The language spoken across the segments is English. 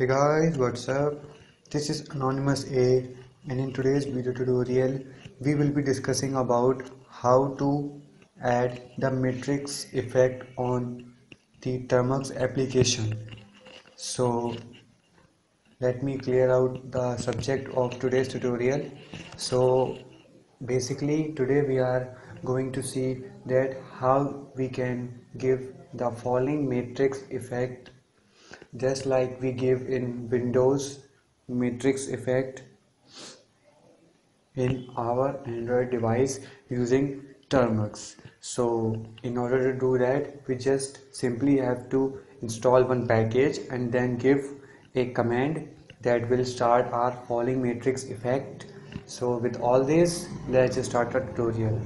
Hey guys, what's up? This is Anonymous A and in today's video tutorial we will be discussing about how to add the matrix effect on the Termux application. So let me clear out the subject of today's tutorial. So basically today we are going to see that how we can give the falling matrix effect just like we give in Windows matrix effect in our Android device using Termux. So in order to do that we just simply have to install one package and then give a command that will start our falling matrix effect. So with all this let's just start the tutorial.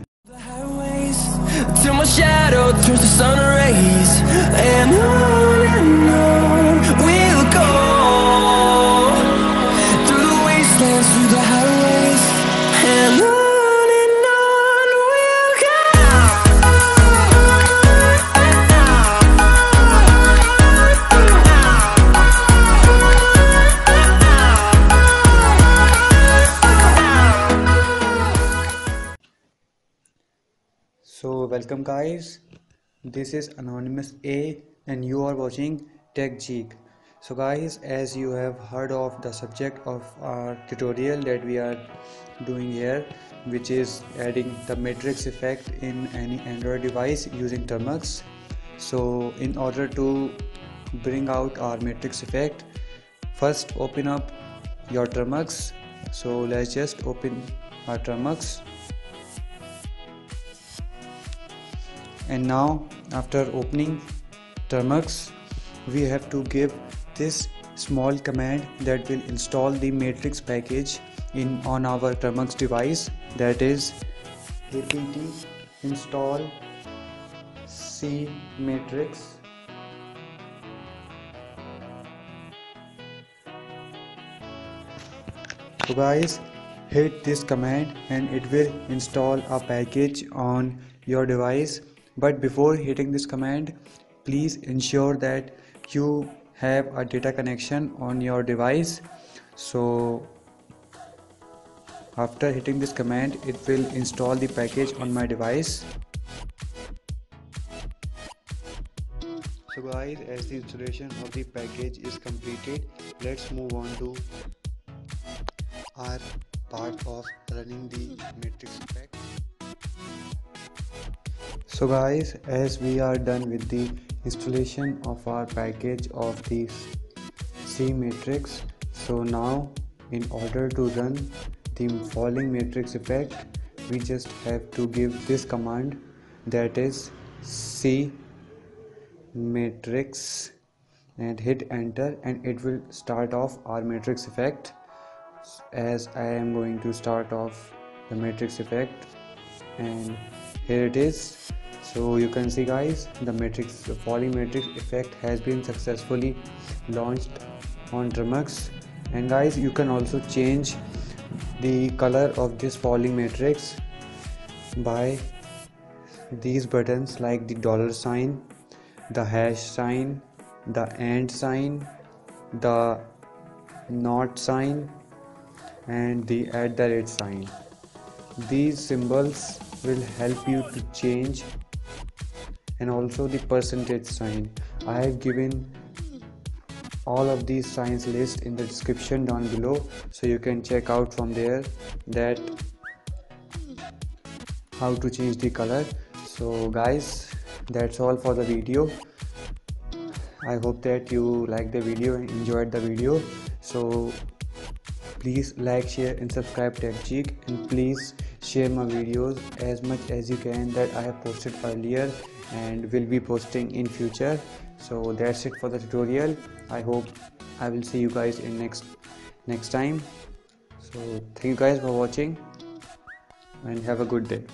Till my shadow turns to sun rays And on welcome guys this is Anonymous A and you are watching Tech Geek. So guys as you have heard of the subject of our tutorial that we are doing here which is adding the matrix effect in any Android device using Termux. So in order to bring out our matrix effect first open up your Termux. So let's just open our Termux and now after opening termux we have to give this small command that will install the matrix package in on our termux device. That is apt install c matrix. So guys hit this command and it will install a package on your device but before hitting this command please ensure that you have a data connection on your device. So after hitting this command it will install the package on my device. So guys as the installation of the package is completed let's move on to our part of running the matrix effect so guys as we are done with the installation of our package of the cmatrix so now in order to run the falling matrix effect we just have to give this command that is C matrix and hit enter and it will start off our matrix effect. As I am going to start off the matrix effect and here it is so you can see guys the matrix the falling matrix effect has been successfully launched on Termux and guys you can also change the color of this falling matrix by these buttons like the dollar sign the hash sign the and sign the not sign and the at the rate sign. These symbols will help you to change and also the percentage sign. I have given all of these signs list in the description down below so you can check out from there that how to change the color. So guys that's all for the video. I hope that you like the video and enjoyed the video. So please like share and subscribe tech geek and please share my videos as much as you can that i have posted earlier and will be posting in future. So that's it for the tutorial. I hope i will see you guys in next next time. So thank you guys for watching and have a good day